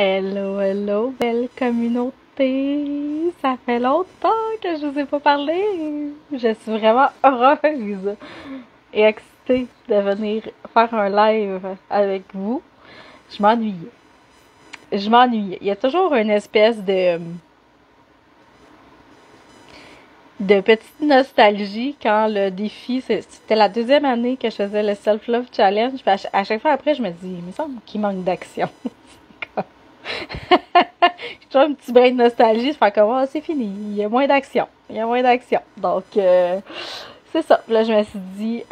Hello, hello, belle communauté! Ça fait longtemps que je vous ai pas parlé. Je suis vraiment heureuse et excitée de venir faire un live avec vous. Je m'ennuyais. Je m'ennuyais. Il y a toujours une espèce de de petite nostalgie quand le défi, c'était la deuxième année que je faisais le Self-Love Challenge. à chaque fois après, je me dis, il me semble qu'il manque d'action. J'ai toujours un petit brin de nostalgie. Je fais comme, oh, c'est fini. Il y a moins d'action. Il y a moins d'action. Donc, euh, c'est ça. Là, je me suis dit,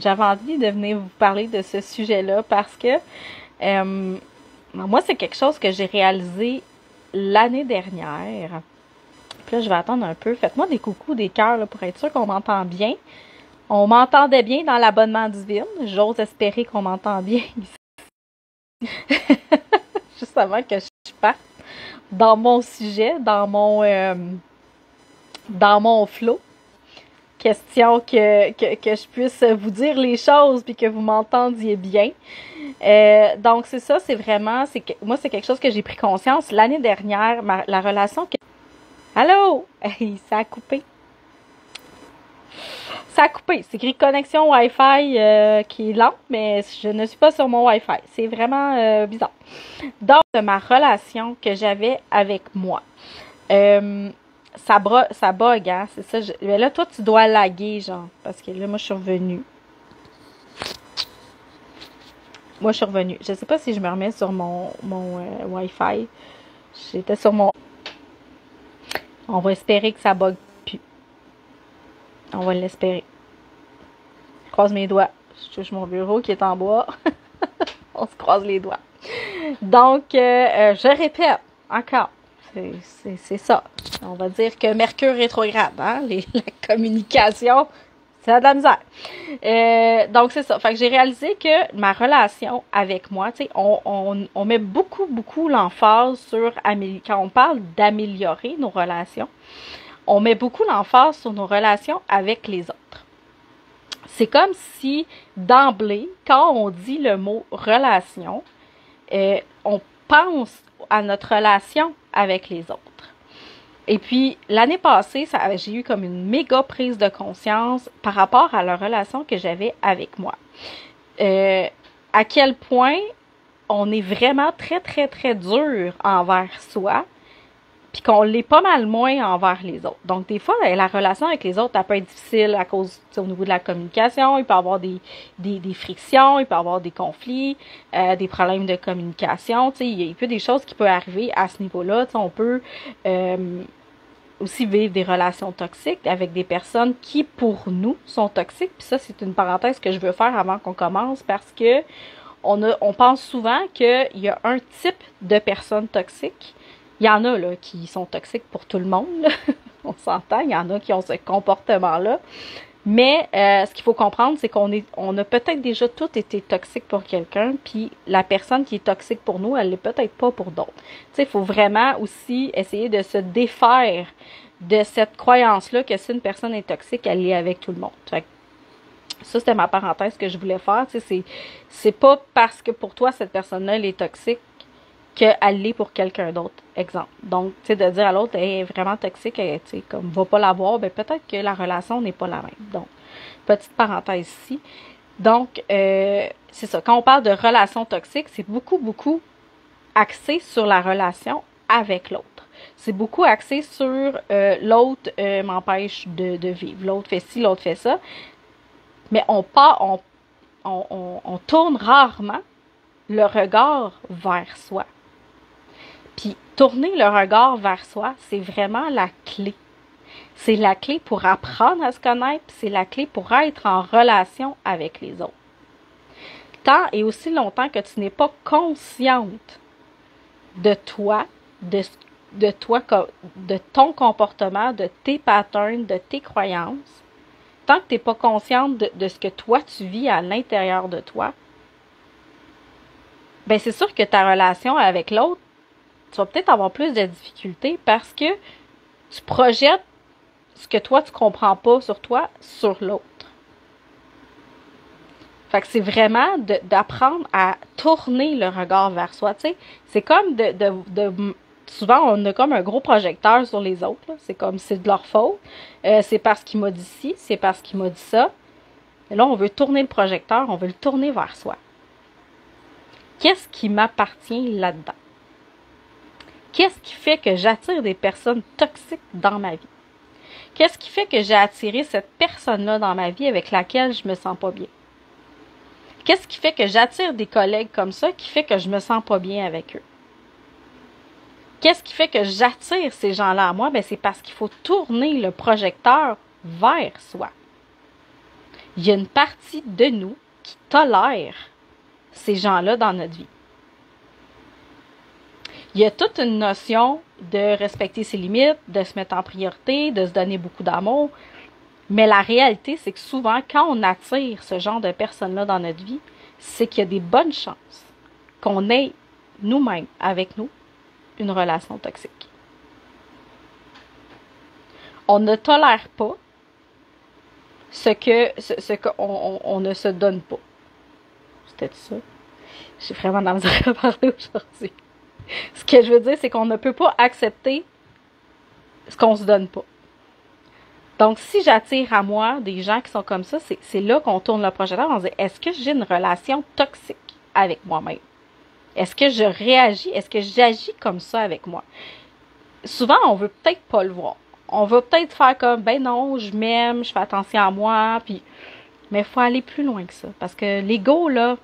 j'avais envie de venir vous parler de ce sujet-là parce que euh, moi, c'est quelque chose que j'ai réalisé l'année dernière. Puis là, je vais attendre un peu. Faites-moi des coucous, des cœurs pour être sûr qu'on m'entend bien. On m'entendait bien dans l'abonnement divine. J'ose espérer qu'on m'entend bien ici. Juste avant que je parte dans mon sujet, dans mon euh, dans mon flow. Question que, que, que, je puisse vous dire les choses puis que vous m'entendiez bien. Euh, donc c'est ça, c'est vraiment, c'est que moi c'est quelque chose que j'ai pris conscience l'année dernière, la relation que Allô? Ça a coupé. Ça coupé. C'est écrit connexion Wi-Fi euh, qui est lente, mais je ne suis pas sur mon Wi-Fi. C'est vraiment euh, bizarre. Donc, ma relation que j'avais avec moi. Euh, ça, ça bug, hein? C'est ça. Mais là, toi, tu dois laguer, genre. Parce que là, moi, je suis revenue. Moi, je suis revenue. Je sais pas si je me remets sur mon, mon Wi-Fi. J'étais sur mon on va espérer que ça bug. On va l'espérer. Croise mes doigts. Je touche mon bureau qui est en bois. On se croise les doigts. Donc, euh, euh, je répète encore. C'est ça. On va dire que Mercure rétrograde, hein? la communication, c'est de la misère. Euh, donc, c'est ça. Fait que j'ai réalisé que ma relation avec moi, tu sais, on, on, met beaucoup, beaucoup l'emphase sur, quand on parle d'améliorer nos relations, on met beaucoup l'emphase sur nos relations avec les autres. C'est comme si, d'emblée, quand on dit le mot relation, euh, on pense à notre relation avec les autres. Et puis, l'année passée, j'ai eu comme une méga prise de conscience par rapport à la relation que j'avais avec moi. Euh, à quel point on est vraiment très, très, très dur envers soi, puis qu'on l'est pas mal moins envers les autres. Donc, des fois, la relation avec les autres, elle peut être difficile à cause, au niveau de la communication, il peut y avoir des, des, des, frictions, il peut y avoir des conflits, euh, des problèmes de communication, tu sais, il y a peu des choses qui peuvent arriver à ce niveau-là, tu sais, on peut... Euh, aussi vivre des relations toxiques avec des personnes qui, pour nous, sont toxiques. Puis ça, c'est une parenthèse que je veux faire avant qu'on commence parce que on, a, on pense souvent qu'il y a un type de personnes toxiques. Il y en a là, qui sont toxiques pour tout le monde. on s'entend. Il y en a qui ont ce comportement-là. Mais euh, ce qu'il faut comprendre, c'est qu'on est, on a peut-être déjà tous été toxiques pour quelqu'un, puis la personne qui est toxique pour nous, elle l'est peut-être pas pour d'autres. Tu sais, il faut vraiment aussi essayer de se défaire de cette croyance-là que si une personne est toxique, elle est avec tout le monde. Fait ça, c'était ma parenthèse que je voulais faire. Tu sais, c'est, c'est pas parce que pour toi, cette personne-là, elle est toxique qu'elle l'est pour quelqu'un d'autre, exemple. Donc, tu sais, de dire à l'autre, elle est vraiment toxique, tu sais, comme, va pas l'avoir, ben peut-être que la relation n'est pas la même. Donc, petite parenthèse ici. Donc, euh, c'est ça. Quand on parle de relation toxique, c'est beaucoup, beaucoup axé sur la relation avec l'autre. C'est beaucoup axé sur euh, l'autre euh, m'empêche de, vivre. L'autre fait ci, l'autre fait ça. Mais on part, on, on, on tourne rarement le regard vers soi. Puis tourner le regard vers soi, c'est vraiment la clé. C'est la clé pour apprendre à se connaître, c'est la clé pour être en relation avec les autres. Tant et aussi longtemps que tu n'es pas consciente de toi, de, ton comportement, de tes patterns, de tes croyances, tant que tu n'es pas consciente de, de, ce que toi tu vis à l'intérieur de toi, ben c'est sûr que ta relation avec l'autre tu vas peut-être avoir plus de difficultés parce que tu projettes ce que toi, tu comprends pas sur toi, sur l'autre. Fait que c'est vraiment d'apprendre à tourner le regard vers soi. C'est comme de, de, de, Souvent, on a comme un gros projecteur sur les autres. C'est comme c'est de leur faute. Euh, c'est parce qu'il m'a dit ci, c'est parce qu'il m'a dit ça. Et là, on veut tourner le projecteur, on veut le tourner vers soi. Qu'est-ce qui m'appartient là-dedans? Qu'est-ce qui fait que j'attire des personnes toxiques dans ma vie? Qu'est-ce qui fait que j'ai attiré cette personne-là dans ma vie avec laquelle je me sens pas bien? Qu'est-ce qui fait que j'attire des collègues comme ça qui fait que je me sens pas bien avec eux? Qu'est-ce qui fait que j'attire ces gens-là à moi? Ben, c'est parce qu'il faut tourner le projecteur vers soi. Il y a une partie de nous qui tolère ces gens-là dans notre vie. Il y a toute une notion de respecter ses limites, de se mettre en priorité, de se donner beaucoup d'amour, mais la réalité, c'est que souvent, quand on attire ce genre de personnes-là dans notre vie, c'est qu'il y a des bonnes chances qu'on ait nous-mêmes, avec nous, une relation toxique. On ne tolère pas ce que ce, qu'on on, ne se donne pas. C'était ça. J'ai vraiment dans à parler aujourd'hui. Ce que je veux dire, c'est qu'on ne peut pas accepter ce qu'on se donne pas. Donc, si j'attire à moi des gens qui sont comme ça, c'est là qu'on tourne le projecteur. On se dit, est-ce que j'ai une relation toxique avec moi-même? Est-ce que je réagis? Est-ce que j'agis comme ça avec moi? Souvent, on veut peut-être pas le voir. On veut peut-être faire comme, ben non, je m'aime, je fais attention à moi, puis, mais il faut aller plus loin que ça. Parce que l'ego, là,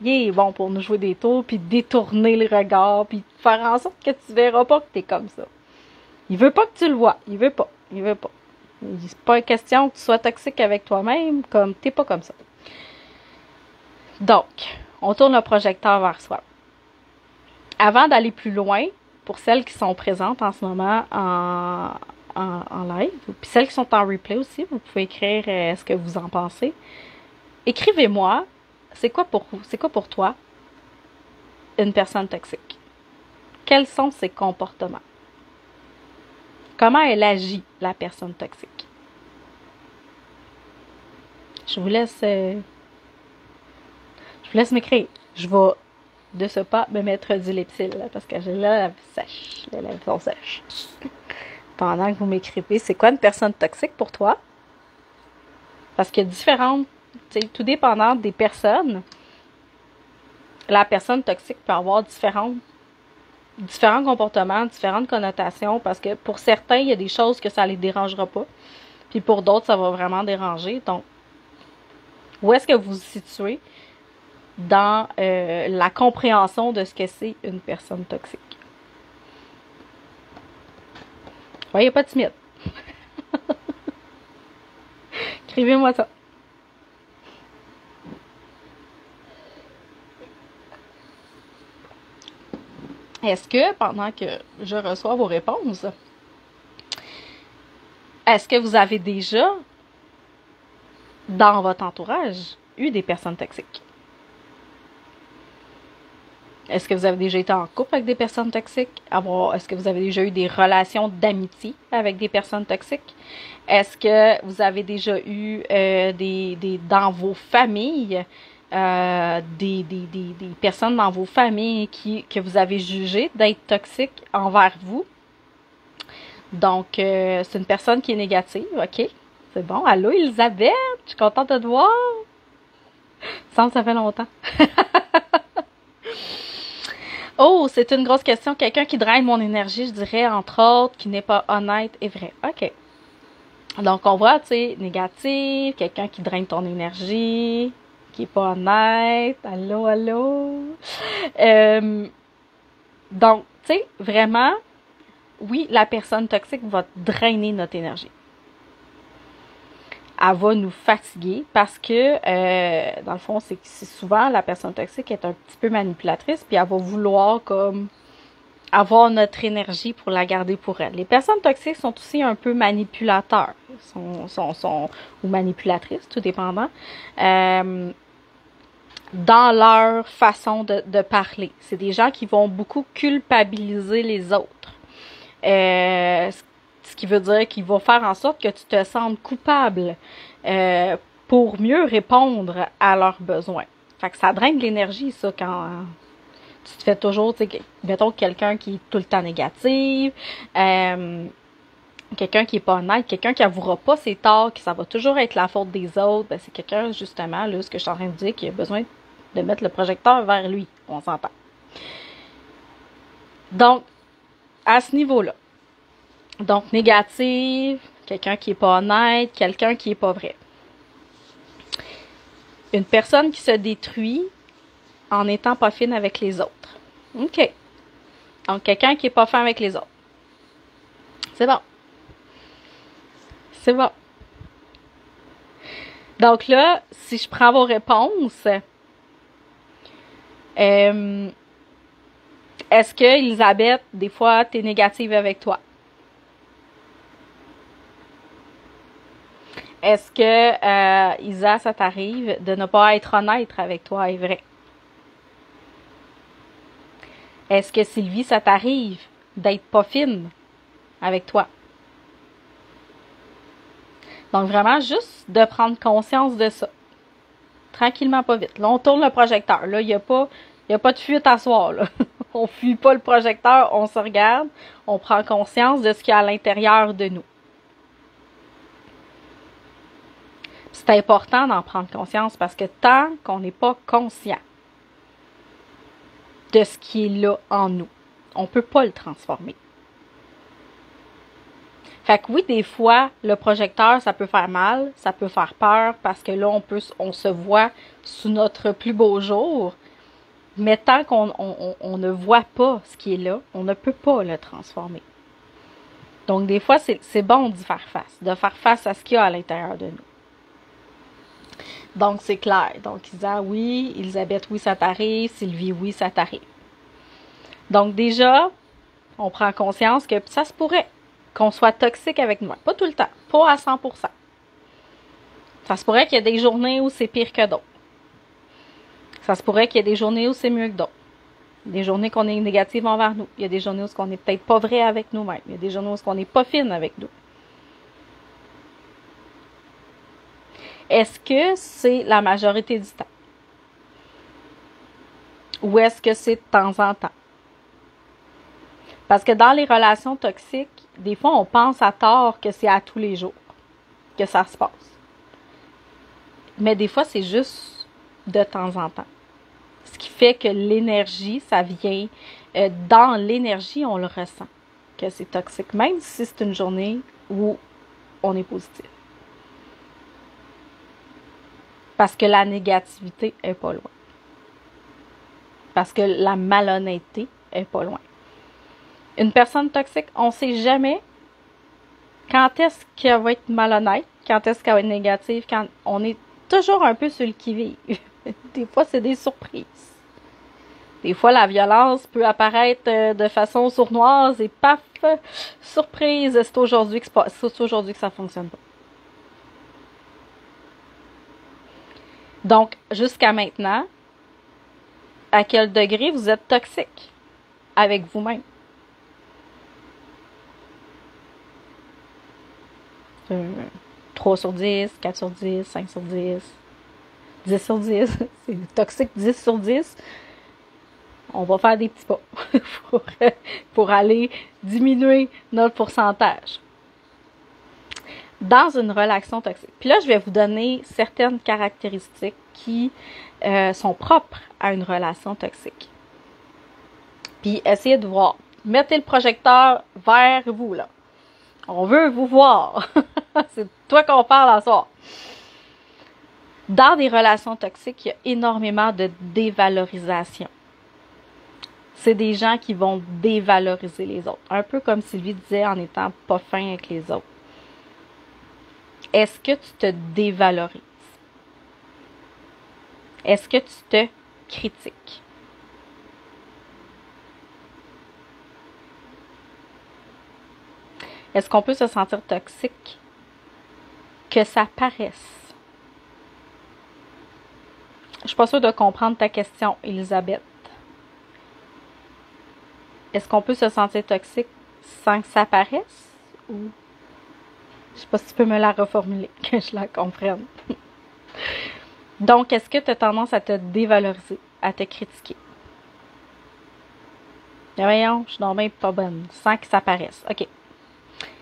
il est bon pour nous jouer des tours, puis détourner le regard, puis faire en sorte que tu verras pas que tu es comme ça. Il veut pas que tu le vois. Il veut pas. Il veut pas. C'est pas une question que tu sois toxique avec toi-même, comme t'es pas comme ça. Donc, on tourne le projecteur vers soi. Avant d'aller plus loin, pour celles qui sont présentes en ce moment en, en, live, puis celles qui sont en replay aussi, vous pouvez écrire euh, ce que vous en pensez. Écrivez-moi, c'est quoi pour toi une personne toxique? Quels sont ses comportements? Comment elle agit, la personne toxique? Je vous laisse. Euh, je vous laisse m'écrire. Je vais de ce pas me mettre du lipsil parce que j'ai la lèvre sèche. Les lèvres sont sèches. Pendant que vous m'écrivez, c'est quoi une personne toxique pour toi? Parce qu'il y a différentes, tout dépendant des personnes, la personne toxique peut avoir différents comportements, différentes connotations, parce que pour certains, il y a des choses que ça les dérangera pas. Puis pour d'autres, ça va vraiment déranger. Donc, où est-ce que vous vous situez dans euh, la compréhension de ce que c'est une personne toxique? Voyez pas timide. Écrivez-moi ça. Est-ce que pendant que je reçois vos réponses, est-ce que vous avez déjà, dans votre entourage, eu des personnes toxiques? Est-ce que vous avez déjà été en couple avec des personnes toxiques? Est-ce que vous avez déjà eu des relations d'amitié avec des personnes toxiques? Est-ce que vous avez déjà eu euh, des, des, dans vos familles euh, des, des, des, des, personnes dans vos familles qui, que vous avez jugé d'être toxiques envers vous. Donc, euh, c'est une personne qui est négative, OK? C'est bon. Allô, Elisabeth? Je suis contente de te voir. Ça, ça fait longtemps. oh, c'est une grosse question. Quelqu'un qui draine mon énergie, je dirais, entre autres, qui n'est pas honnête et vrai. OK. Donc, on voit, tu sais, négatif, quelqu'un qui draine ton énergie, qui pas honnête. Allô, allô. Euh, donc, tu sais, vraiment, oui, la personne toxique va drainer notre énergie. Elle va nous fatiguer parce que, euh, dans le fond, c'est souvent la personne toxique est un petit peu manipulatrice, puis elle va vouloir comme avoir notre énergie pour la garder pour elle. Les personnes toxiques sont aussi un peu manipulateurs, sont, sont ou manipulatrices, tout dépendant. Euh, dans leur façon de, parler. C'est des gens qui vont beaucoup culpabiliser les autres. Euh, ce qui veut dire qu'ils vont faire en sorte que tu te sentes coupable euh, pour mieux répondre à leurs besoins. Fait que ça draine de l'énergie, ça, quand tu te fais toujours, tu sais, mettons quelqu'un qui est tout le temps négatif, euh, quelqu'un qui est pas honnête, quelqu'un qui avouera pas ses torts, que ça va toujours être la faute des autres, ben c'est quelqu'un, justement, là, ce que je suis en train de dire, qui a besoin de mettre le projecteur vers lui. On s'entend. Donc, à ce niveau-là. Donc, négative, quelqu'un qui est pas honnête, quelqu'un qui est pas vrai. Une personne qui se détruit en n'étant pas fine avec les autres. OK. Donc, quelqu'un qui est pas fin avec les autres. C'est bon. C'est bon. Donc là, si je prends vos réponses, euh, est-ce que Elisabeth, des fois, tu es négative avec toi? Est-ce que euh, Isa, ça t'arrive de ne pas être honnête avec toi et vrai? Est-ce que Sylvie, ça t'arrive d'être pas fine avec toi? Donc vraiment juste de prendre conscience de ça. Tranquillement, pas vite. Là, on tourne le projecteur. Là, il n'y a, pas, a pas de fuite à soir. Là. on fuit pas le projecteur, on se regarde, on prend conscience de ce qu'il y a à l'intérieur de nous. C'est important d'en prendre conscience parce que tant qu'on n'est pas conscient de ce qui est là en nous, on ne peut pas le transformer. Fait que oui, des fois, le projecteur, ça peut faire mal, ça peut faire peur parce que là, on se voit sous notre plus beau jour. Mais tant qu'on on, ne voit pas ce qui est là, on ne peut pas le transformer. Donc, des fois, c'est bon d'y faire face, de faire face à ce qu'il y a à l'intérieur de nous. Donc, c'est clair. Donc, Isa, oui. Elisabeth, oui, ça t'arrive. Sylvie, oui, ça t'arrive. Donc, déjà, on prend conscience que ça se pourrait qu'on soit toxique avec nous. Pas tout le temps. Pas à 100% Ça se pourrait qu'il y ait des journées où c'est pire que d'autres. Ça se pourrait qu'il y ait des journées où c'est mieux que d'autres. Des journées qu'on est négative envers nous. Il y a des journées où on n'est peut-être pas vrai avec nous-mêmes. Il y a des journées où on n'est pas fine avec nous. Est-ce que c'est la majorité du temps? Ou est-ce que c'est de temps en temps? Parce que dans les relations toxiques, des fois, on pense à tort que c'est à tous les jours que ça se passe. Mais des fois, c'est juste de temps en temps. Ce qui fait que l'énergie, ça vient euh, dans l'énergie, on le ressent que c'est toxique, même si c'est une journée où on est positif. Parce que la négativité est pas loin. Parce que la malhonnêteté est pas loin. Une personne toxique, on ne sait jamais quand est-ce qu'elle va être malhonnête, quand est-ce qu'elle va être négative, quand on est toujours un peu sur le qui-vive. des fois, c'est des surprises. Des fois, la violence peut apparaître euh, de façon sournoise et paf, surprise, c'est aujourd'hui que, c'est aujourd'hui que ça fonctionne pas. Donc, jusqu'à maintenant, à quel degré vous êtes toxique avec vous-même? 3 sur 10, 4 sur 10, 5 sur 10, 10 sur 10. C'est toxique 10 sur 10. On va faire des petits pas pour, pour aller diminuer notre pourcentage dans une relation toxique. Puis là, je vais vous donner certaines caractéristiques qui euh, sont propres à une relation toxique. Puis essayez de voir. Mettez le projecteur vers vous, là. On veut vous voir. C'est toi qu'on parle en soir. Dans des relations toxiques, il y a énormément de dévalorisation. C'est des gens qui vont dévaloriser les autres. Un peu comme Sylvie disait en étant pas fin avec les autres. Est-ce que tu te dévalorises? Est-ce que tu te critiques? Est-ce qu'on peut se sentir toxique? Que ça paraisse? Je suis pas sûre de comprendre ta question, Elisabeth. Est-ce qu'on peut se sentir toxique sans que ça paraisse? Ou je sais pas si tu peux me la reformuler, que je la comprenne. Donc, est-ce que tu as tendance à te dévaloriser, à te critiquer? Mais voyons, je suis normalement pas bonne, sans que ça paraisse. OK.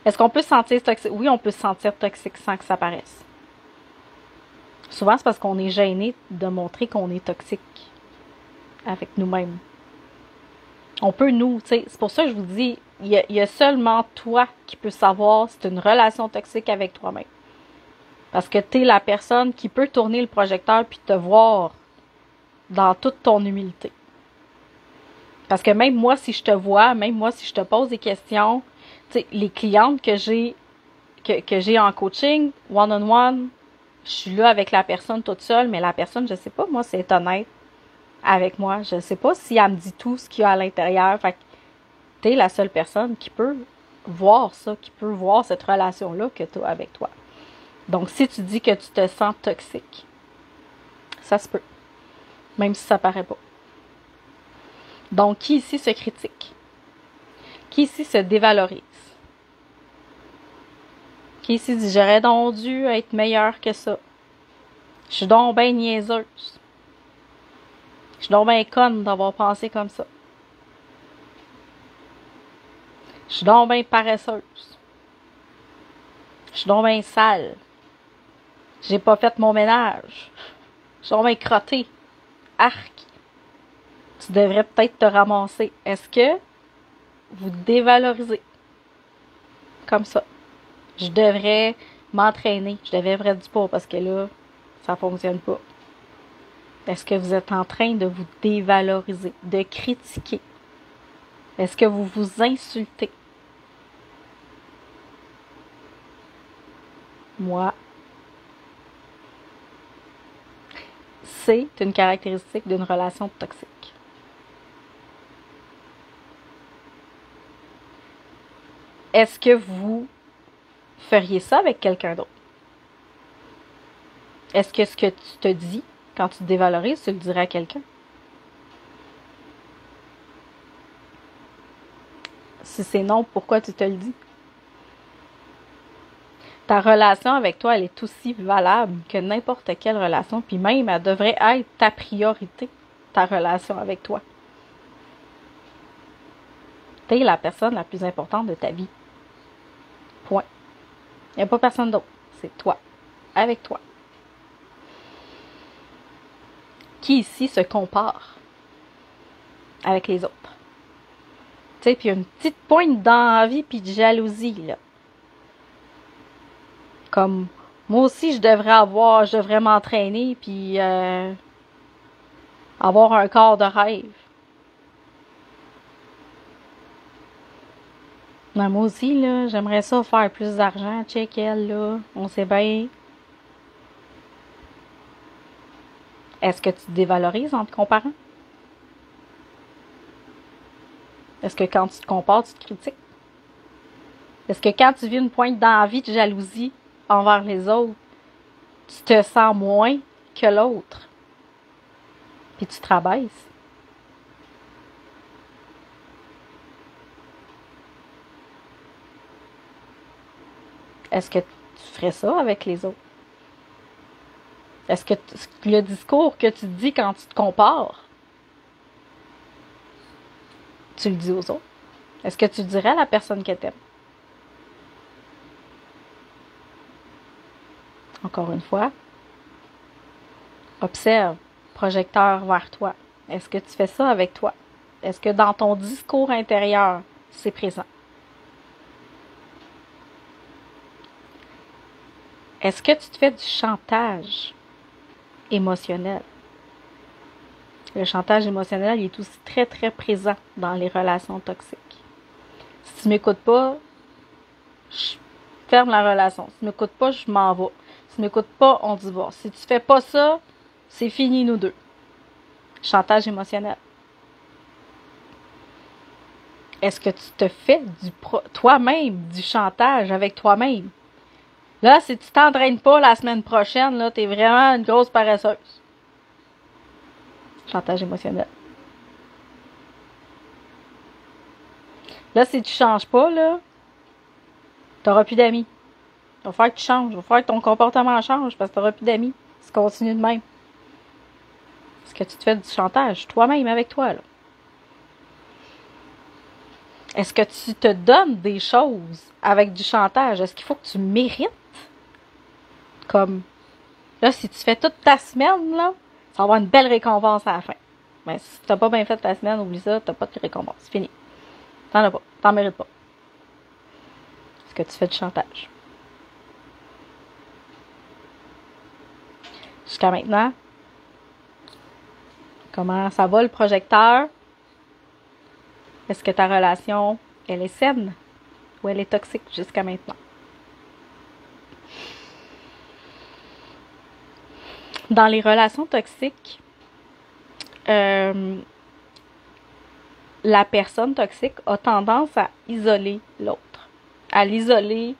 Est-ce qu'on peut se sentir toxique? Oui, on peut se sentir toxique sans que ça paraisse. Souvent, c'est parce qu'on est gêné de montrer qu'on est toxique avec nous-mêmes. On peut nous, tu c'est pour ça que je vous dis, il y, a, seulement toi qui peux savoir si c'est une relation toxique avec toi-même. Parce que tu es la personne qui peut tourner le projecteur puis te voir dans toute ton humilité. Parce que même moi, si je te vois, même moi, si je te pose des questions, tu les clientes que j'ai que, que j'ai en coaching, one-on-one, je suis là avec la personne toute seule, mais la personne, je sais pas, moi, c'est honnête avec moi. Je sais pas si elle me dit tout ce qu'il y a à l'intérieur. Fait que t'es la seule personne qui peut voir ça, qui peut voir cette relation-là que tu as avec toi. Donc, si tu dis que tu te sens toxique, ça se peut. Même si ça paraît pas. Donc, qui ici se critique? Qui ici se dévalorise? Qui ici dit j'aurais donc dû être meilleur que ça? Je suis donc bien niaiseuse. Je suis donc bien conne d'avoir pensé comme ça. Je suis donc bien paresseuse. Je suis donc bien sale. J'ai pas fait mon ménage. Je suis donc bien crottée. Arc. Tu devrais peut-être te ramasser. Est-ce que vous dévalorisez? Comme ça? Je devrais m'entraîner. Je devrais vrai du pas parce que là, ça fonctionne pas. Est-ce que vous êtes en train de vous dévaloriser, de critiquer? Est-ce que vous vous insultez? Moi, c'est une caractéristique d'une relation toxique. Est-ce que vous feriez ça avec quelqu'un d'autre? Est-ce que ce que tu te dis quand tu te dévalorises, tu le dirais à quelqu'un? Si c'est non, pourquoi tu te le dis? Ta relation avec toi, elle est aussi valable que n'importe quelle relation, puis même, elle devrait être ta priorité, ta relation avec toi. Tu es la personne la plus importante de ta vie. Point. Il n'y a pas personne d'autre. C'est toi. Avec toi. Qui ici se compare avec les autres? Tu sais, puis une petite pointe d'envie puis de jalousie, là. Comme, moi aussi, je devrais avoir, je devrais m'entraîner puis euh, avoir un corps de rêve. Moi aussi, là, j'aimerais ça faire plus d'argent. Check elle, là. On sait bien. Est-ce que tu te dévalorises en te comparant? Est-ce que quand tu te compares, tu te critiques? Est-ce que quand tu vis une pointe d'envie, de jalousie envers les autres, tu te sens moins que l'autre? Puis tu travailles? Est-ce que tu ferais ça avec les autres? Est-ce que le discours que tu dis quand tu te compares, tu le dis aux autres? Est-ce que tu dirais à la personne que t'aimes? Encore une fois, observe, projecteur vers toi. Est-ce que tu fais ça avec toi? Est-ce que dans ton discours intérieur, c'est présent? Est-ce que tu te fais du chantage émotionnel? Le chantage émotionnel il est aussi très, très présent dans les relations toxiques. Si tu m'écoutes pas, je ferme la relation. Si tu m'écoutes pas, je m'en vais. Si tu m'écoutes pas, on divorce. Si tu fais pas ça, c'est fini, nous deux. Chantage émotionnel. Est-ce que tu te fais du toi-même du chantage avec toi-même? Là, si tu t'entraînes pas la semaine prochaine, là, t'es vraiment une grosse paresseuse. Chantage émotionnel. Là, si tu changes pas, là, t'auras plus d'amis. Il va falloir que tu changes. Il va falloir que ton comportement change parce que t'auras plus d'amis. Si tu continues de même. Est-ce que tu te fais du chantage toi-même avec toi, là? Est-ce que tu te donnes des choses avec du chantage? Est-ce qu'il faut que tu mérites? Comme, là, si tu fais toute ta semaine, là, ça va avoir une belle récompense à la fin. Mais si tu n'as pas bien fait ta semaine, oublie ça, tu n'as pas de récompense. Fini. T'en as pas. T'en mérites pas. Est-ce que tu fais du chantage? Jusqu'à maintenant, comment ça va le projecteur? Est-ce que ta relation, elle est saine ou elle est toxique jusqu'à maintenant? Dans les relations toxiques, euh, la personne toxique a tendance à isoler l'autre, à l'isoler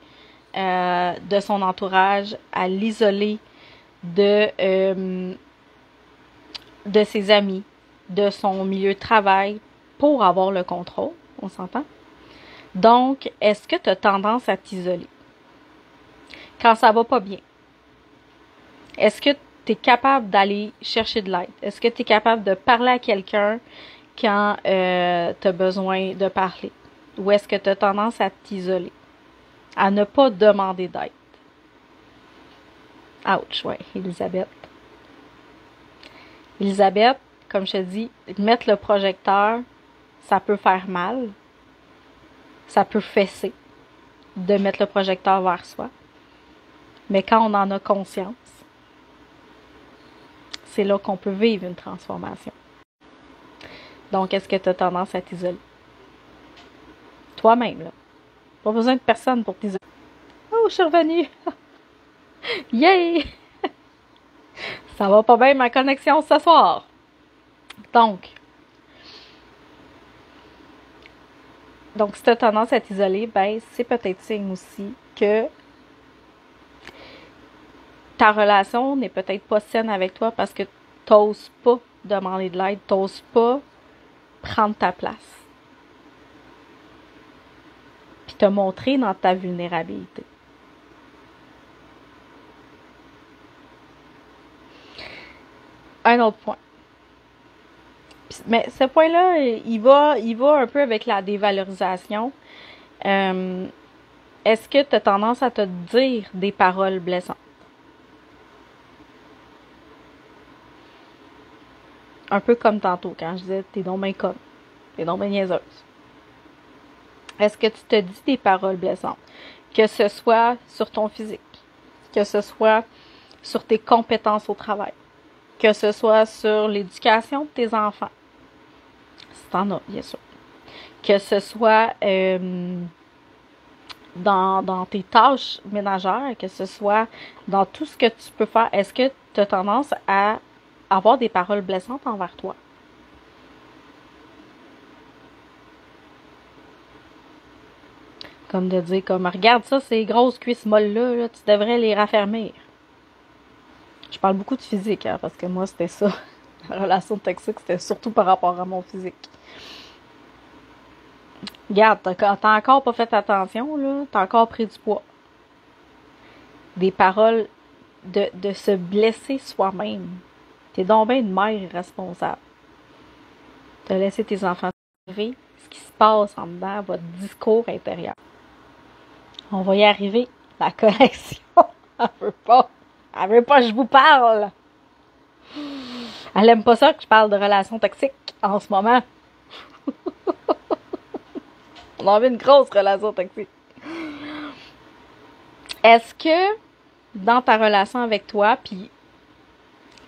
euh, de son entourage, à l'isoler de, euh, de ses amis, de son milieu de travail pour avoir le contrôle, on s'entend? Donc, est-ce que tu as tendance à t'isoler? Quand ça va pas bien, est-ce que tu es capable d'aller chercher de l'aide? Est-ce que tu es capable de parler à quelqu'un quand euh, tu as besoin de parler? Ou est-ce que tu as tendance à t'isoler? À ne pas demander d'aide? Ouch, ouais, Elisabeth. Elisabeth, comme je te dis, mettre le projecteur, ça peut faire mal. Ça peut fesser de mettre le projecteur vers soi. Mais quand on en a conscience, c'est là qu'on peut vivre une transformation. Donc, est-ce que tu as tendance à t'isoler? Toi-même, là. Pas besoin de personne pour t'isoler. Oh, je suis revenue! Yay! Ça va pas bien ma connexion ce soir. Donc, donc si tu as tendance à t'isoler, ben c'est peut-être signe aussi que ta relation n'est peut-être pas saine avec toi parce que tu n'oses pas demander de l'aide, tu n'oses pas prendre ta place. Puis te montrer dans ta vulnérabilité. un autre point. Mais ce point-là, il va, il va un peu avec la dévalorisation. Euh, est-ce que tu as tendance à te dire des paroles blessantes? Un peu comme tantôt, quand je disais t'es donc bien t'es donc bien niaiseuse. Est-ce que tu te dis des paroles blessantes? Que ce soit sur ton physique, que ce soit sur tes compétences au travail, que ce soit sur l'éducation de tes enfants, si as, bien sûr, que ce soit euh, dans, dans, tes tâches ménagères, que ce soit dans tout ce que tu peux faire, est-ce que tu as tendance à avoir des paroles blessantes envers toi? Comme de dire, comme, regarde ça, ces grosses cuisses molles-là, là, tu devrais les raffermir. Je parle beaucoup de physique, hein, parce que moi, c'était ça. La relation toxique, c'était surtout par rapport à mon physique. Regarde, t'as encore pas fait attention, là. T'as encore pris du poids. Des paroles de, de se blesser soi-même. T'es donc bien une mère irresponsable. T'as laissé tes enfants arriver ce qui se passe en dedans, votre discours intérieur. On va y arriver. La connexion, elle veut pas. Elle veut pas que je vous parle. Elle aime pas ça que je parle de relations toxiques en ce moment. On a une grosse relation toxique. Est-ce que dans ta relation avec toi, puis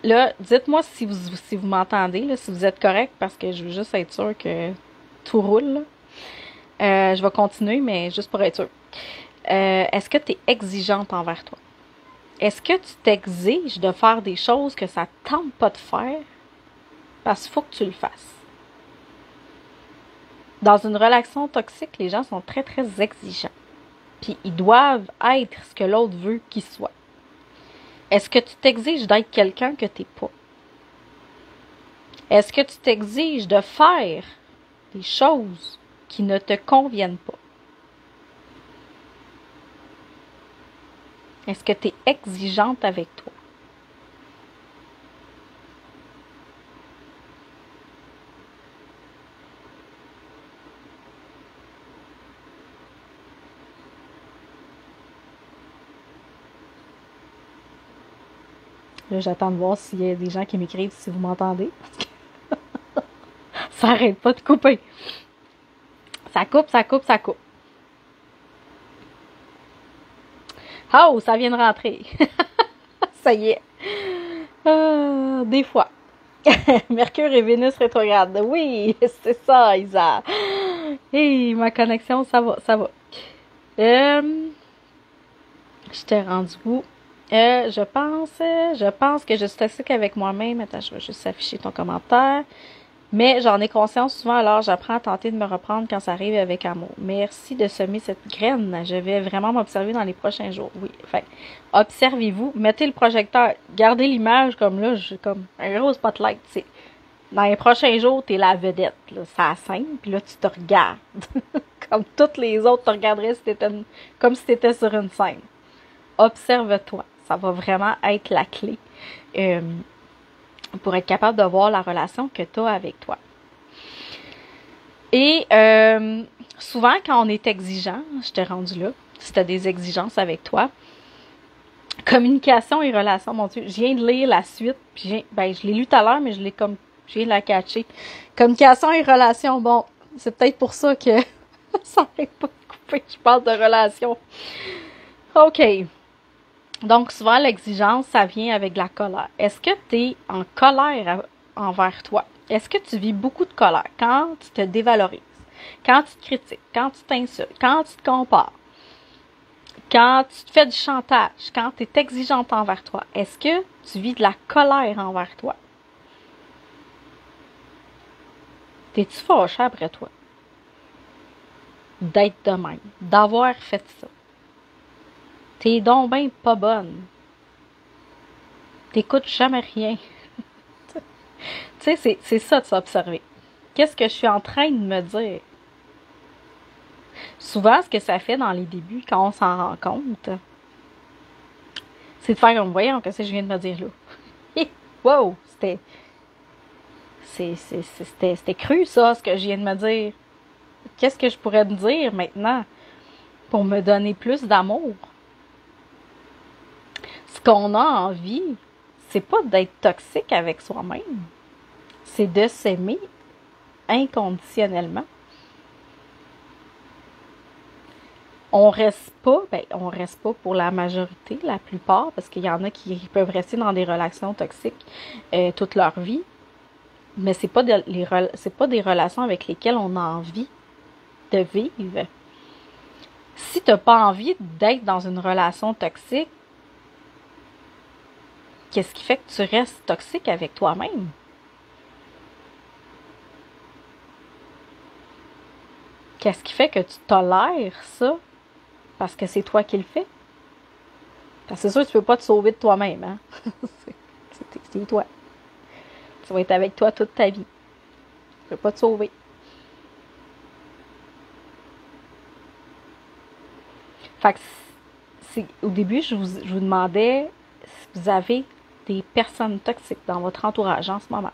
là, dites-moi si vous, si vous m'entendez, si vous êtes correct, parce que je veux juste être sûre que tout roule. Euh, je vais continuer, mais juste pour être sûre. Euh, est-ce que tu es exigeante envers toi? Est-ce que tu t'exiges de faire des choses que ça ne tente pas de faire? Parce qu'il faut que tu le fasses? Dans une relation toxique, les gens sont très, très exigeants. Puis ils doivent être ce que l'autre veut qu'ils soient. Est-ce que tu t'exiges d'être quelqu'un que tu n'es pas? Est-ce que tu t'exiges de faire des choses qui ne te conviennent pas? Est-ce que tu es exigeante avec toi? Là, j'attends de voir s'il y a des gens qui m'écrivent si vous m'entendez. ça arrête pas de couper. Ça coupe, ça coupe, ça coupe. Oh, ça vient de rentrer. ça y est. Euh, des fois. Mercure et Vénus rétrograde. Oui, c'est ça, Isa. Hey, ma connexion, ça va, ça va. Euh, je t'ai rendu où? Euh, je pense, je pense que je suis toxique avec moi-même. Attends, je vais juste afficher ton commentaire. Mais j'en ai conscience souvent, alors j'apprends à tenter de me reprendre quand ça arrive avec amour. Merci de semer cette graine. Je vais vraiment m'observer dans les prochains jours. Oui. Fait, observez-vous, mettez le projecteur, gardez l'image comme là, je, comme un gros spotlight. sais. Dans les prochains jours, t'es la vedette. Là, ça scène, puis là, tu te regardes. comme toutes les autres te regarderaient si t'étais comme si t'étais sur une scène. Observe-toi. Ça va vraiment être la clé. Euh, pour être capable de voir la relation que tu as avec toi. Et euh, souvent, quand on est exigeant, je t'ai rendu là, si tu as des exigences avec toi, communication et relation, mon Dieu, je viens de lire la suite, puis ben, je l'ai lu tout à l'heure, mais je l'ai comme, de la catcher. Communication et relation, bon, c'est peut-être pour ça que ça n'arrête pas de couper, je parle de relation. OK. Donc, souvent, l'exigence, ça vient avec la colère. Est-ce que tu es en colère envers toi? Est-ce que tu vis beaucoup de colère quand tu te dévalorises, quand tu te critiques, quand tu t'insultes, quand tu te compares, quand tu te fais du chantage, quand tu es exigeante envers toi? Est-ce que tu vis de la colère envers toi? T'es-tu fâché après toi? D'être de même, d'avoir fait ça. T'es donc ben pas bonne. T'écoutes jamais rien. tu sais, c'est ça de s'observer. Qu'est-ce que je suis en train de me dire? Souvent, ce que ça fait dans les débuts, quand on s'en rend compte, c'est de faire comme, voyons, qu'est-ce que je viens de me dire là? wow! C'était. C'était cru, ça, ce que je viens de me dire. Qu'est-ce que je pourrais me dire maintenant pour me donner plus d'amour? Ce qu'on a envie, c'est pas d'être toxique avec soi-même. C'est de s'aimer inconditionnellement. On reste pas, ben, on reste pas pour la majorité, la plupart, parce qu'il y en a qui peuvent rester dans des relations toxiques euh, toute leur vie. Mais c'est pas pas des relations avec lesquelles on a envie de vivre. Si tu n'as pas envie d'être dans une relation toxique, Qu'est-ce qui fait que tu restes toxique avec toi-même? Qu'est-ce qui fait que tu tolères ça? Parce que c'est toi qui le fais? Parce que c'est sûr que tu peux pas te sauver de toi-même. Hein? c'est toi. Tu vas être avec toi toute ta vie. Tu peux pas te sauver. Fait que au début, je vous demandais si vous avez des personnes toxiques dans votre entourage en ce moment,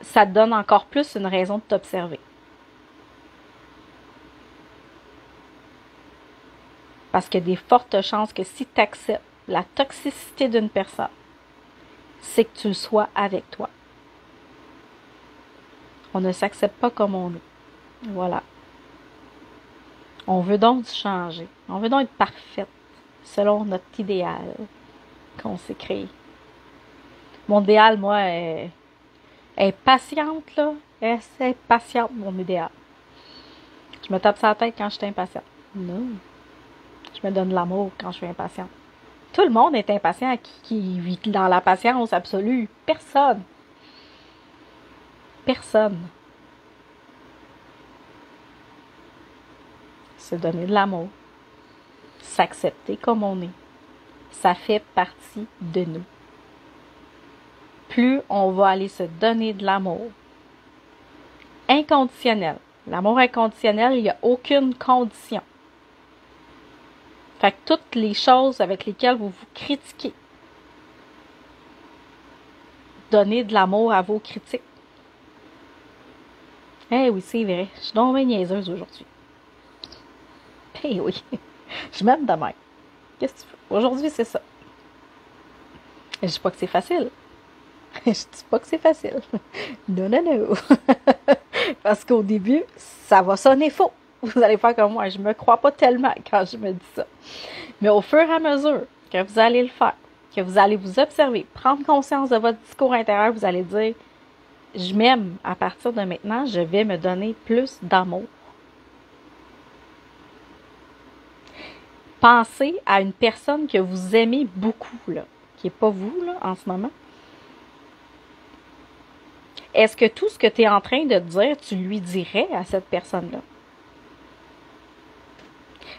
ça te donne encore plus une raison de t'observer. Parce qu'il y a des fortes chances que si tu acceptes la toxicité d'une personne, c'est que tu sois avec toi. On ne s'accepte pas comme on est. Voilà. On veut donc changer. On veut donc être parfaite selon notre idéal qu'on s'est. Mon idéal, moi, est, est patiente, là. C'est patiente, mon idéal. Je me tape sa tête quand je suis impatiente. Non. Je me donne l'amour quand je suis impatiente. Tout le monde est impatient qui, qui vit dans la patience absolue. Personne. Personne. Se donner de l'amour. S'accepter comme on est ça fait partie de nous. Plus on va aller se donner de l'amour inconditionnel. L'amour inconditionnel, il n'y a aucune condition. Fait que toutes les choses avec lesquelles vous vous critiquez, donnez de l'amour à vos critiques. Eh oui, c'est vrai. Je suis donc niaiseuse aujourd'hui. Eh oui. Je m'aime de. Qu'est-ce que tu veux? Aujourd'hui, c'est ça. Je dis pas que c'est facile. Je dis pas que c'est facile. Non, non, non. Parce qu'au début, ça va sonner faux. Vous allez faire comme moi. Je me crois pas tellement quand je me dis ça. Mais au fur et à mesure que vous allez le faire, que vous allez vous observer, prendre conscience de votre discours intérieur, vous allez dire, je m'aime à partir de maintenant, je vais me donner plus d'amour. Pensez à une personne que vous aimez beaucoup, qui n'est pas vous en ce moment? Est-ce que tout ce que tu es en train de dire, tu lui dirais à cette personne-là?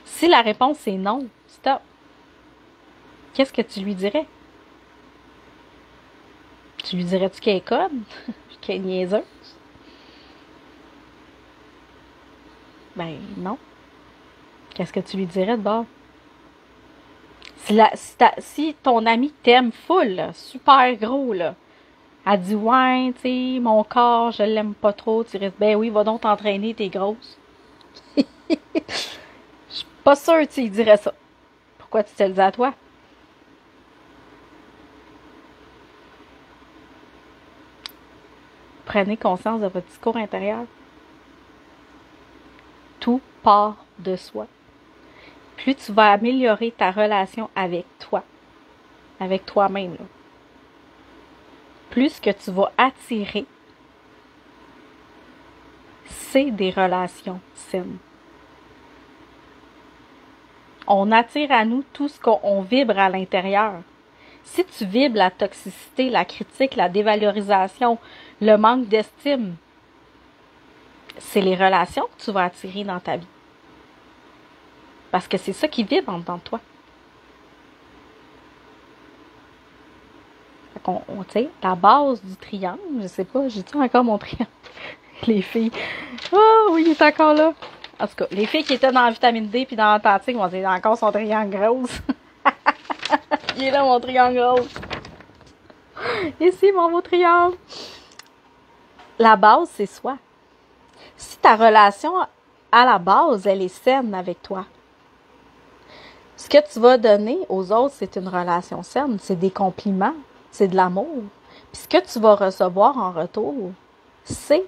Si la réponse est non, stop. Qu'est-ce que tu lui dirais? Tu lui dirais-tu qu'elle est conne? qu'elle est niaiseuse? Ben non. Qu'est-ce que tu lui dirais de bord? Si, ton ami t'aime full, super gros, là, elle dit Ouais, tu sais, mon corps, je l'aime pas trop, tu restes, ben oui, va donc t'entraîner, t'es grosse. Je suis pas sûre que tu lui dirais ça. Pourquoi tu te le dis à toi? Prenez conscience de votre discours intérieur. Tout part de soi. Plus tu vas améliorer ta relation avec toi, avec toi-même, plus que tu vas attirer, c'est des relations saines. On attire à nous tout ce qu'on vibre à l'intérieur. Si tu vibres la toxicité, la critique, la dévalorisation, le manque d'estime, c'est les relations que tu vas attirer dans ta vie. Parce que c'est ça qui vibre en de toi. On, on la base du triangle, je sais pas, j'ai-tu encore mon triangle? les filles. Oh oui, il est encore là. En tout cas, les filles qui étaient dans la vitamine D puis dans l'Antarctique vont dire encore son triangle rose. il est là mon triangle rose. Ici, mon beau triangle. La base, c'est soi. Si ta relation à la base, elle est saine avec toi, ce que tu vas donner aux autres, c'est une relation saine, c'est des compliments, c'est de l'amour. Puis ce que tu vas recevoir en retour, c'est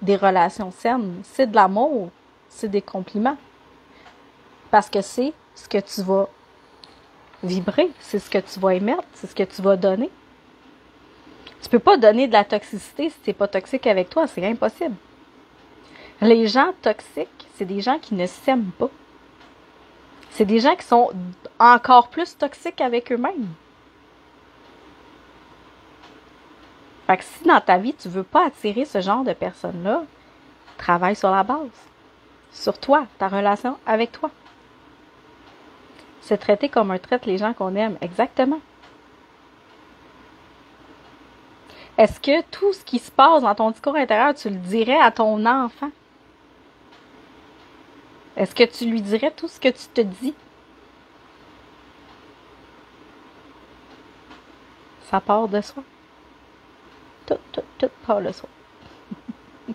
des relations saines, c'est de l'amour, c'est des compliments. Parce que c'est ce que tu vas vibrer, c'est ce que tu vas émettre, c'est ce que tu vas donner. Tu peux pas donner de la toxicité si tu n'es pas toxique avec toi, c'est impossible. Les gens toxiques, c'est des gens qui ne s'aiment pas c'est des gens qui sont encore plus toxiques avec eux-mêmes. Fait que si dans ta vie, tu veux pas attirer ce genre de personnes-là, travaille sur la base. Sur toi, ta relation avec toi. C'est traiter comme un traite les gens qu'on aime. Exactement. Est-ce que tout ce qui se passe dans ton discours intérieur, tu le dirais à ton enfant? Est-ce que tu lui dirais tout ce que tu te dis? Ça part de soi. Tout, tout, tout part de soi.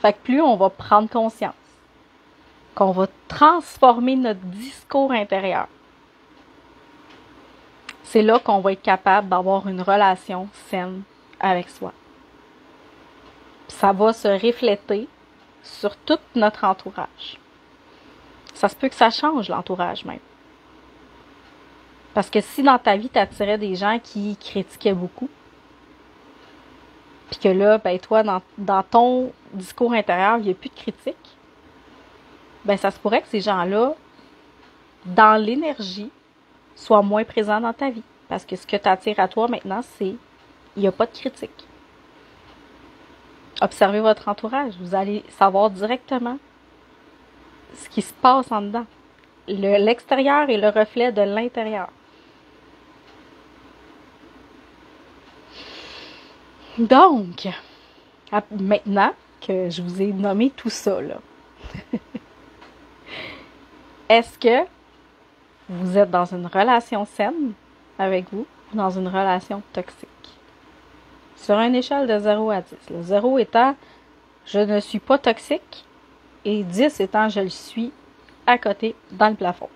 fait que plus on va prendre conscience qu'on va transformer notre discours intérieur, c'est là qu'on va être capable d'avoir une relation saine avec soi. Ça va se refléter sur tout notre entourage. Ça se peut que ça change l'entourage même. Parce que si dans ta vie, tu attirais des gens qui critiquaient beaucoup, puis que là, ben toi, dans, dans ton discours intérieur, il n'y a plus de critique, ben ça se pourrait que ces gens-là, dans l'énergie, soient moins présents dans ta vie. Parce que ce que tu attires à toi maintenant, c'est il n'y a pas de critique observez votre entourage. Vous allez savoir directement ce qui se passe en dedans. L'extérieur est le reflet de l'intérieur. Donc, maintenant que je vous ai nommé tout ça, est-ce que vous êtes dans une relation saine avec vous ou dans une relation toxique? sur une échelle de 0 à 10. Le 0 étant je ne suis pas toxique et 10 étant je le suis à côté dans le plafond.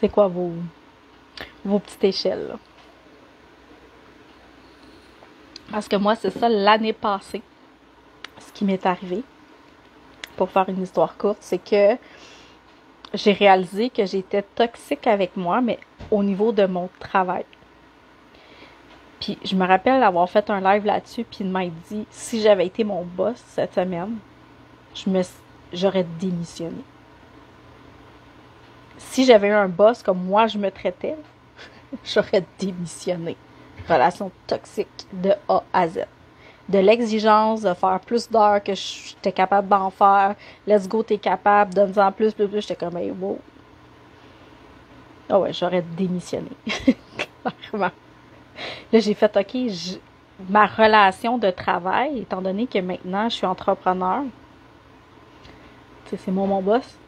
C'est quoi vos, vos petites échelles? Là? Parce que moi, c'est ça l'année passée, ce qui m'est arrivé, pour faire une histoire courte, c'est que j'ai réalisé que j'étais toxique avec moi, mais au niveau de mon travail. Puis je me rappelle avoir fait un live là-dessus, puis il m'a dit si j'avais été mon boss cette semaine, je me j'aurais démissionné. Si j'avais eu un boss comme moi je me traitais, j'aurais démissionné. Relation toxique de A à Z. De l'exigence de faire plus d'heures que j'étais capable d'en faire. Let's go, t'es capable, donne-en plus, plus, plus. J'étais comme, hey, wow. Ah oh ouais, j'aurais démissionné. Clairement. Là, j'ai fait, OK, ma relation de travail, étant donné que maintenant je suis entrepreneur, c'est moi mon boss.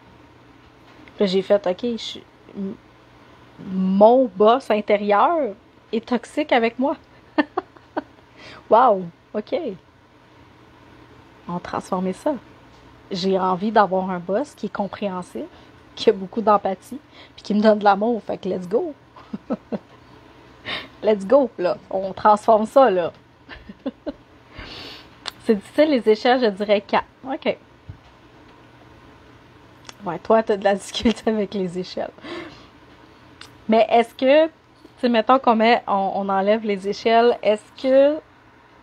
Là, j'ai fait, OK, mon boss intérieur est toxique avec moi. wow, OK. On transformé ça. J'ai envie d'avoir un boss qui est compréhensif, qui a beaucoup d'empathie, puis qui me donne de l'amour. Fait que let's go. let's go, là. On transforme ça, là. C'est difficile, les échelles, je dirais 4. OK. Ouais, toi, tu as de la difficulté avec les échelles. Mais est-ce que, tu sais, mettons qu'on met, on, enlève les échelles, est-ce que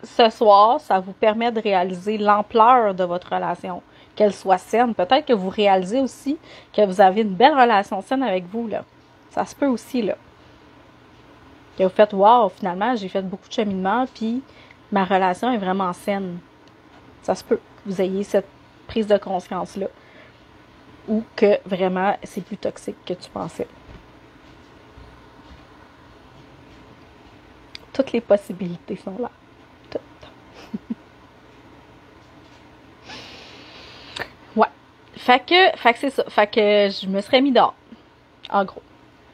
ce soir, ça vous permet de réaliser l'ampleur de votre relation, qu'elle soit saine? Peut-être que vous réalisez aussi que vous avez une belle relation saine avec vous, là. Ça se peut aussi, là. Que vous faites, wow, finalement, j'ai fait beaucoup de cheminement, puis ma relation est vraiment saine. Ça se peut que vous ayez cette prise de conscience-là. Ou que vraiment, c'est plus toxique que tu pensais. Toutes les possibilités sont là. Toutes. ouais. Fait que, que c'est ça. Fait que je me serais mis dehors. En gros.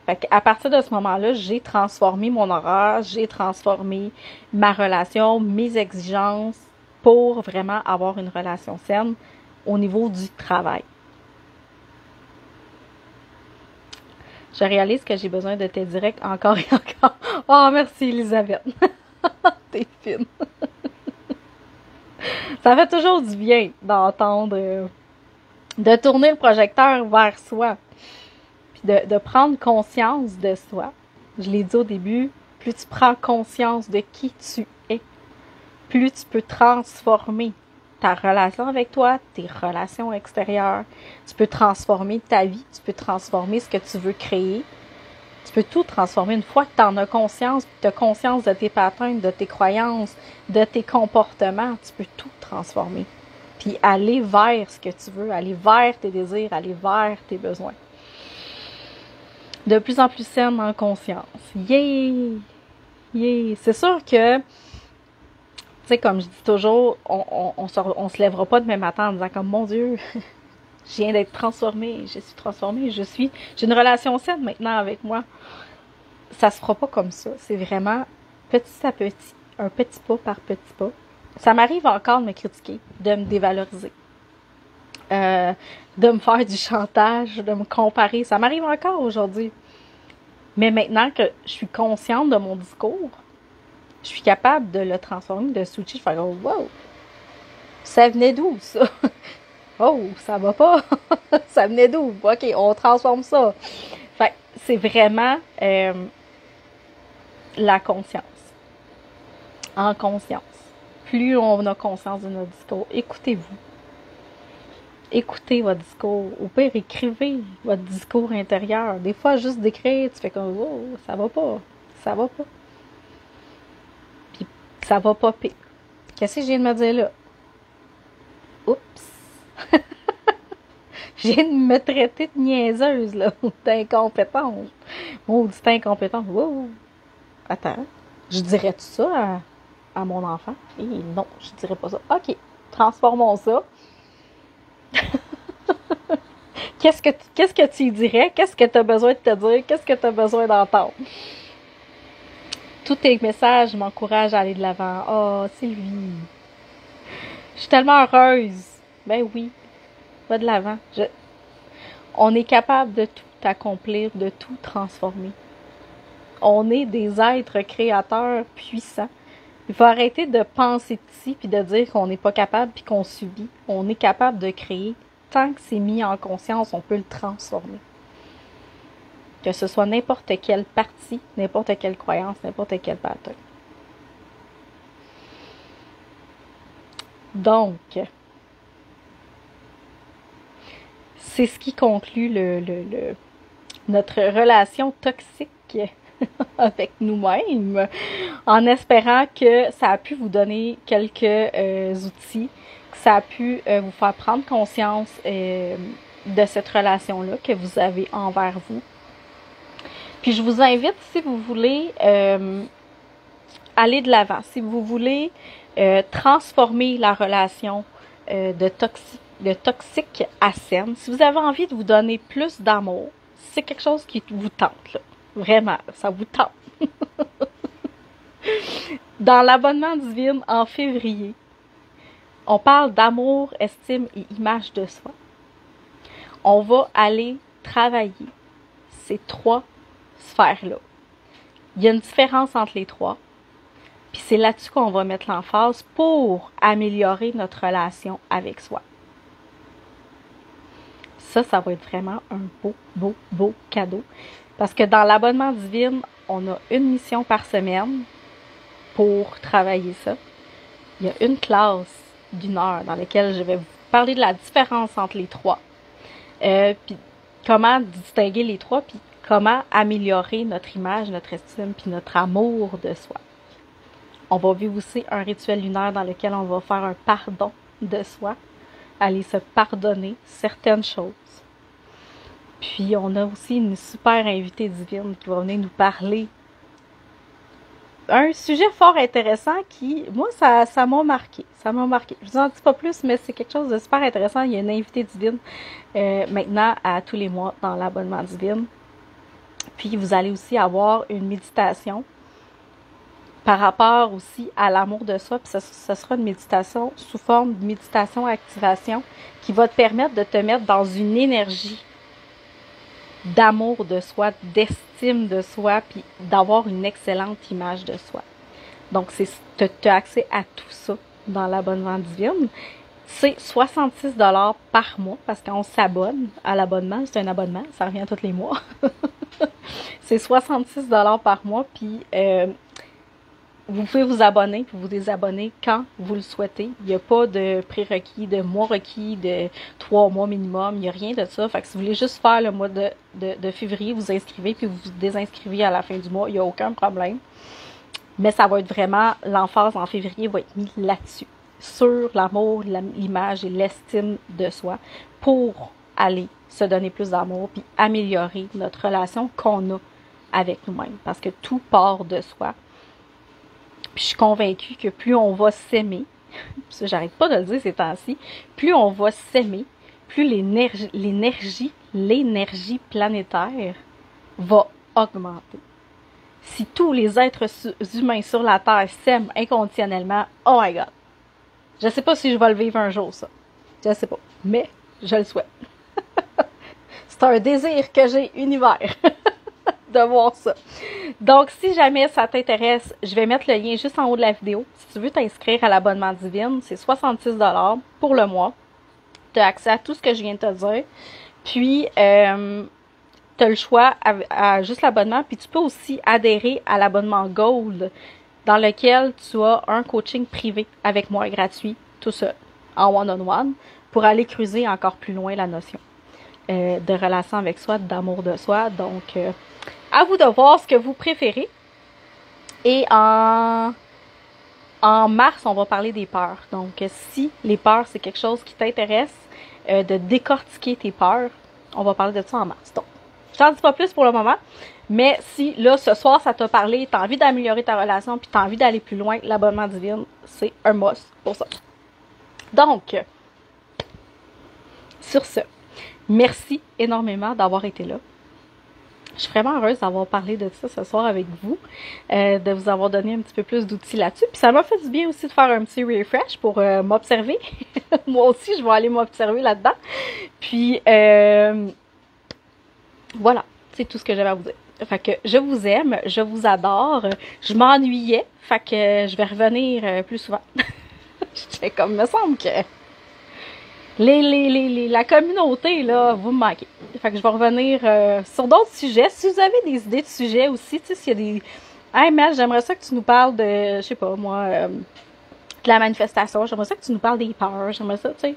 Fait à partir de ce moment-là, j'ai transformé mon horaire, j'ai transformé ma relation, mes exigences pour vraiment avoir une relation saine au niveau du travail. Je réalise que j'ai besoin de tes directs encore et encore. Oh, merci Elisabeth. T'es fine. Ça fait toujours du bien d'entendre, euh, de tourner le projecteur vers soi de, prendre conscience de soi. Je l'ai dit au début, plus tu prends conscience de qui tu es, plus tu peux transformer ta relation avec toi, tes relations extérieures. Tu peux transformer ta vie, tu peux transformer ce que tu veux créer. Tu peux tout transformer une fois que tu en as conscience, tu as conscience de tes patterns, de tes croyances, de tes comportements, tu peux tout transformer. Puis aller vers ce que tu veux, aller vers tes désirs, aller vers tes besoins de plus en plus saine en conscience. Yay! Yay! C'est sûr que, tu sais, comme je dis toujours, on, on, se, lèvera pas demain matin en disant comme, mon Dieu, je viens d'être transformée, je suis transformée, je suis, j'ai une relation saine maintenant avec moi. Ça se fera pas comme ça. C'est vraiment petit à petit, un petit pas par petit pas. Ça m'arrive encore de me critiquer, de me dévaloriser. Euh, de me faire du chantage, de me comparer. Ça m'arrive encore aujourd'hui. Mais maintenant que je suis consciente de mon discours, je suis capable de le transformer, de switcher, de faire oh, wow! Ça venait d'où, ça? oh, ça va pas! ça venait d'où? OK, on transforme ça. Fait c'est vraiment euh, la conscience. En conscience. Plus on a conscience de notre discours, écoutez-vous écoutez votre discours. Au pire, écrivez votre discours intérieur. Des fois, juste d'écrire, tu fais comme Oh, ça va pas. Ça va pas. Puis ça va pas pire. Qu'est-ce que je viens de me dire là? Oups! je viens de me traiter de niaiseuse, là, d'incompétente. Maudite incompétente. Wow! Attends. Je dirais tout ça à, à mon enfant? Non, je dirais pas ça. OK. Transformons ça qu'est-ce que qu'est-ce que tu dirais? Qu'est-ce que tu as besoin de te dire? Qu'est-ce que tu as besoin d'entendre? Tous tes messages m'encouragent à aller de l'avant. Oh, Sylvie. Je suis tellement heureuse. Ben oui. Va de l'avant. On est capable de tout accomplir, de tout transformer. On est des êtres créateurs puissants. Il faut arrêter de penser petit puis de dire qu'on n'est pas capable puis qu'on subit. On est capable de créer. Tant que c'est mis en conscience, on peut le transformer. Que ce soit n'importe quelle partie, n'importe quelle croyance, n'importe quel pattern. Donc, c'est ce qui conclut le, le, notre relation toxique avec nous-mêmes, en espérant que ça a pu vous donner quelques euh, outils, que ça a pu euh, vous faire prendre conscience euh, de cette relation-là que vous avez envers vous. Puis je vous invite, si vous voulez aller de l'avant, si vous voulez transformer la relation de toxique de toxique à saine, si vous avez envie de vous donner plus d'amour, c'est quelque chose qui vous tente, là. Vraiment, ça vous tente. Dans l'abonnement divine en février, on parle d'amour, estime et image de soi. On va aller travailler ces trois sphères-là. Il y a une différence entre les trois. Puis c'est là-dessus qu'on va mettre l'emphase pour améliorer notre relation avec soi. Ça, ça va être vraiment un beau, beau, beau cadeau. Parce que dans l'abonnement divine, on a une mission par semaine pour travailler ça. Il y a une classe d'une heure dans laquelle je vais vous parler de la différence entre les trois. Euh, puis comment distinguer les trois, puis comment améliorer notre image, notre estime, puis notre amour de soi. On va vivre aussi un rituel lunaire dans lequel on va faire un pardon de soi, aller se pardonner certaines choses. Puis on a aussi une super invitée divine qui va venir nous parler. Un sujet fort intéressant qui, moi, ça, ça m'a marqué. Ça m'a marqué. Je vous en dis pas plus, mais c'est quelque chose de super intéressant. Il y a une invitée divine euh, maintenant à tous les mois dans l'abonnement divine. Puis vous allez aussi avoir une méditation par rapport aussi à l'amour de soi. Puis ça, sera une méditation sous forme de méditation activation qui va te permettre de te mettre dans une énergie d'amour de soi, d'estime de soi, puis d'avoir une excellente image de soi. Donc, c'est tu as accès à tout ça dans l'abonnement divine. C'est 66 dollars par mois parce qu'on s'abonne à l'abonnement. C'est un abonnement, ça revient tous les mois. c'est 66 dollars par mois, puis euh, vous pouvez vous abonner puis vous désabonner quand vous le souhaitez. Il n'y a pas de prérequis, de mois requis, de trois mois minimum. Il n'y a rien de ça. Fait que si vous voulez juste faire le mois de, de, février, vous inscrivez puis vous vous désinscrivez à la fin du mois. Il n'y a aucun problème. Mais ça va être vraiment, l'emphase en février va être mise là-dessus. Sur l'amour, l'image et l'estime de soi pour aller se donner plus d'amour puis améliorer notre relation qu'on a avec nous-mêmes. Parce que tout part de soi puis je suis convaincue que plus on va s'aimer, ça j'arrête pas de le dire ces temps-ci, plus on va s'aimer, plus l'énergie, l'énergie, l'énergie planétaire va augmenter. Si tous les êtres humains sur la Terre s'aiment inconditionnellement, oh my god. Je sais pas si je vais le vivre un jour, ça. Je sais pas. Mais je le souhaite. C'est un désir que j'ai univers. de voir ça. Donc, si jamais ça t'intéresse, je vais mettre le lien juste en haut de la vidéo. Si tu veux t'inscrire à l'abonnement divine, c'est 66$ pour le mois. Tu as accès à tout ce que je viens de te dire. Puis, euh, tu as le choix à, juste l'abonnement. Puis, tu peux aussi adhérer à l'abonnement Gold dans lequel tu as un coaching privé avec moi gratuit, tout ça, en one-on-one, pour aller creuser encore plus loin la notion euh, de relation avec soi, d'amour de soi. Donc, euh, à vous de voir ce que vous préférez. Et en, en mars, on va parler des peurs. Donc, si les peurs, c'est quelque chose qui t'intéresse, euh, de décortiquer tes peurs, on va parler de ça en mars. Donc, je t'en dis pas plus pour le moment. Mais si là, ce soir, ça t'a parlé, t'as envie d'améliorer ta relation, puis t'as envie d'aller plus loin, l'abonnement divine, c'est un must pour ça. Donc, sur ce, merci énormément d'avoir été là. Je suis vraiment heureuse d'avoir parlé de ça ce soir avec vous, euh, de vous avoir donné un petit peu plus d'outils là-dessus. Puis ça m'a fait du bien aussi de faire un petit refresh pour euh, m'observer. Moi aussi, je vais aller m'observer là-dedans. Puis, euh, Voilà, c'est tout ce que j'avais à vous dire. Fait que je vous aime, je vous adore. Je m'ennuyais, fait que je vais revenir euh, plus souvent. J'étais comme, me semble que les, les, les, la communauté, là, vous me manquez. Fait que je vais revenir euh, sur d'autres sujets. Si vous avez des idées de sujets aussi, tu sais, s'il y a des... Hey, Mel, j'aimerais ça que tu nous parles de, je sais pas, moi, euh, de la manifestation. J'aimerais ça que tu nous parles des peurs. J'aimerais ça, tu sais.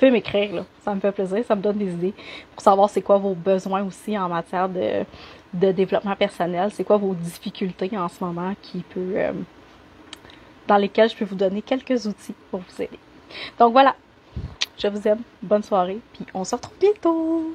Fais m'écrire, là. Ça me fait plaisir. Ça me donne des idées pour savoir c'est quoi vos besoins aussi en matière de, de développement personnel. C'est quoi vos difficultés en ce moment qui peut, euh, dans lesquelles je peux vous donner quelques outils pour vous aider. Donc voilà. Je vous aime. Bonne soirée. Puis on se retrouve bientôt.